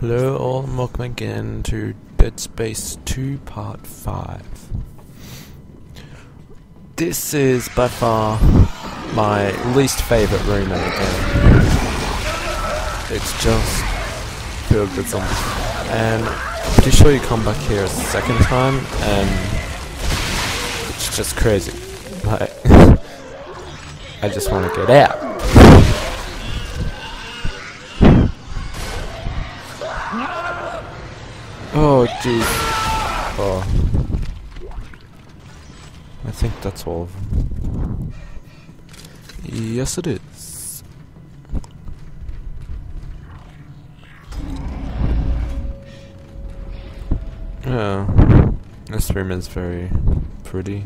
Hello all and welcome again to Dead Space 2 Part 5. This is by far my least favourite room in the game. It's just filled with zombies. And I'm pretty sure you come back here a second time and it's just crazy. Like, I just want to get out. Oh jeez. Oh. I think that's all of them. Yes it is. Yeah. This room is very pretty.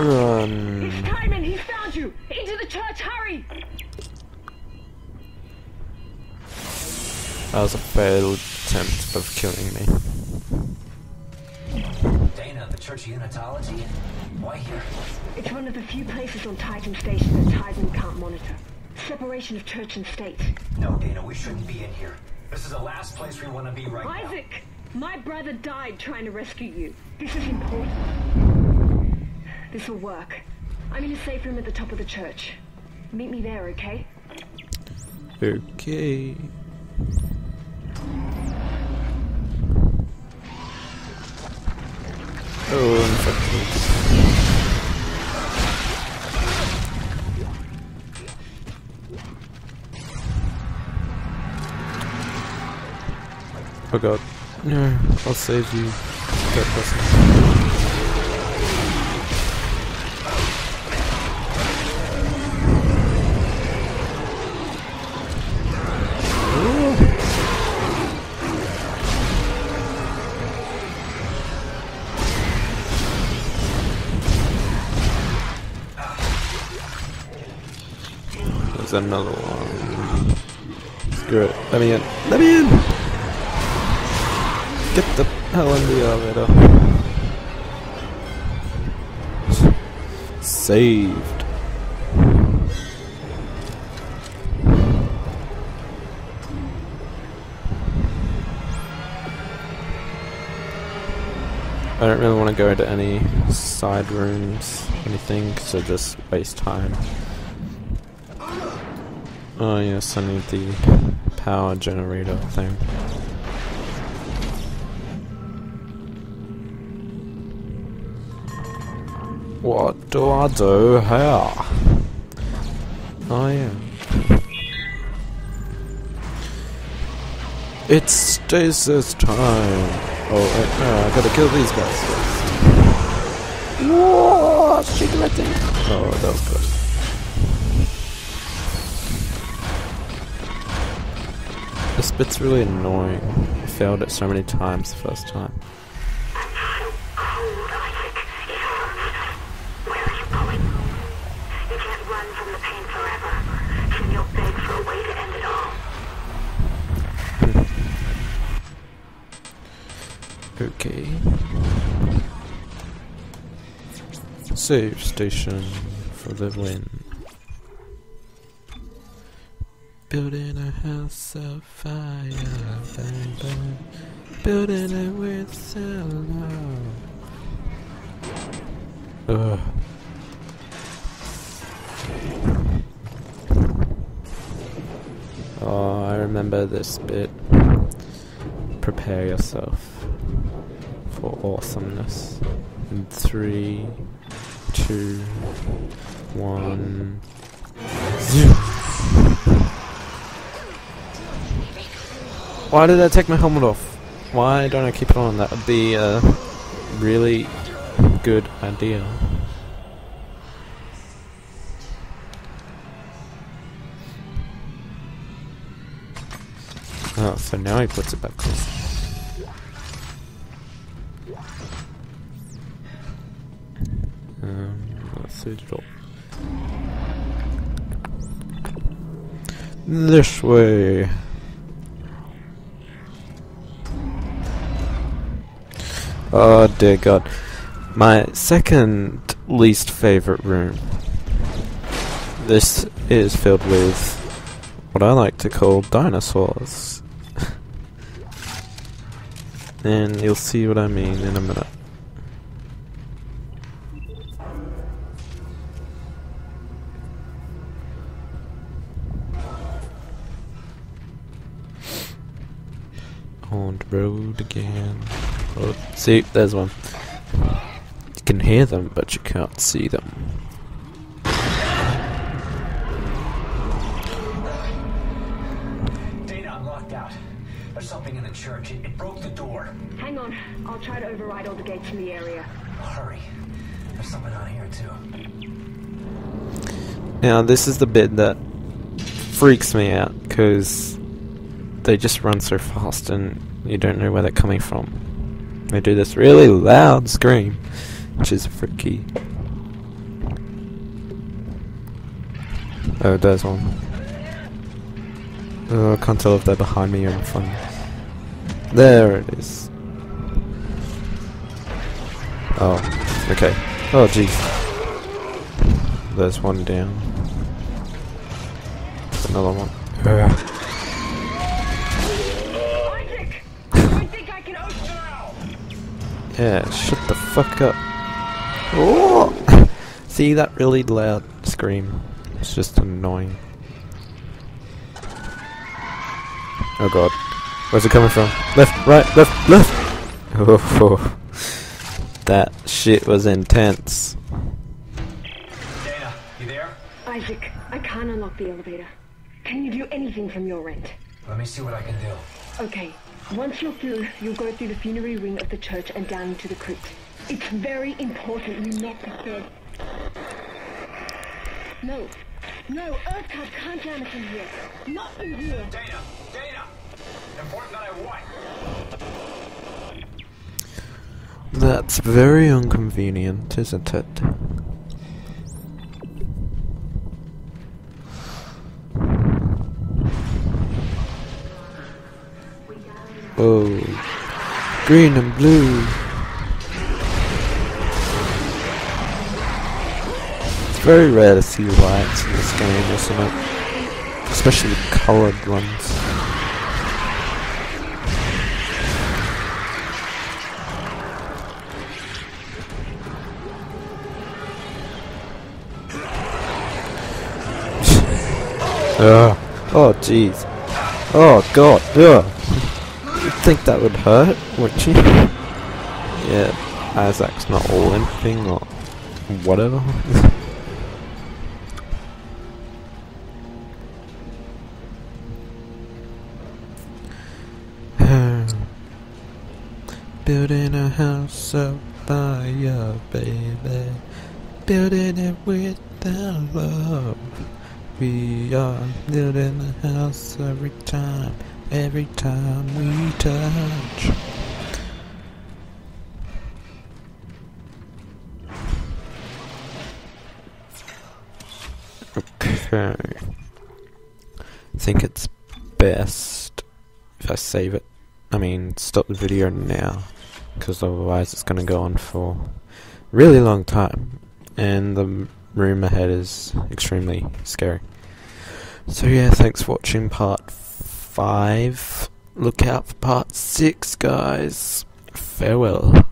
Run. It's Tiedemann! He found you! Into the church, hurry! That was a failed attempt of killing me. Daina, the Church of Unitology? Why here? It's one of the few places on Titan Station that Tiedemann can't monitor. Separation of church and state. No, Daina, we shouldn't be in here. This is the last place we want to be right now. Isaac! My brother died trying to rescue you. This is important. This will work. I'm in a safe room at the top of the church. Meet me there, okay? Okay. Oh, infected. Oh god. No, I'll save you. That person. There's another one. Screw it. Let me in. Let me in! Get the hell in the elevator. Saved. I don't really want to go into any side rooms, anything, so just waste time. Oh yes, I need the power generator thing. What do I do here? Oh yeah. It's stasis time! Oh, wait, I gotta kill these guys first. Whoa! Thing! Oh, that was good. This bit's really annoying. I failed it so many times the first time. Okay. Save station for the win. Building a house of fire, bang bang. Building it with love. Ugh. Oh, I remember this bit. Prepare yourself for awesomeness. In three, two, one, zero. Why did I take my helmet off? Why don't I keep it on? That would be a really good idea. Oh, so now he puts it back on. Um. This way. Oh dear God. My second least favorite room. This is filled with what I like to call dinosaurs. and you'll see what I mean in a minute. On the road again. Oh, see, there's one. You can hear them, but you can't see them. Daina, I'm locked out. There's something in the church. It, it broke the door. Hang on. I'll try to override all the gates in the area. Hurry. There's something on here, too. Now, this is the bit that freaks me out because they just run so fast and you don't know where they're coming from. They do this really loud scream, which is freaky. Oh, there's one. Oh, I can't tell if they're behind me or in front. There it is. Oh, okay. Oh, jeez. There's one down. There's another one. Yeah, shut the fuck up. Oh! See that really loud scream? It's just annoying. Oh god. Where's it coming from? Left, right, left, left! Oh, that shit was intense. Daina, you there? Isaac, I can't unlock the elevator. Can you do anything from your end? Let me see what I can do. Okay. Once you're through, you'll go through the funerary wing of the church and down into the crypt. It's very important you not disturb. No. No, EarthGov can't jam us in here. Not in here. Daina! Daina! Important that I what? That's very inconvenient, isn't it? Oh, green and blue. It's very rare to see lights in this game, isn't it? Especially colored ones. Ugh. Ah. Oh, jeez. Oh, God. Ugh. Think that would hurt, wouldn't you? yeah, Isaac's not all anything or whatever. Building a house of fire, baby. Building it with the love. We are building a house every time, every time we touch. Okay. I think it's best if I save it. I mean, stop the video now, because otherwise it's going to go on for a really long time, and the room ahead is extremely scary. So yeah, thanks for watching part 5. Look out for part 6, guys. Farewell.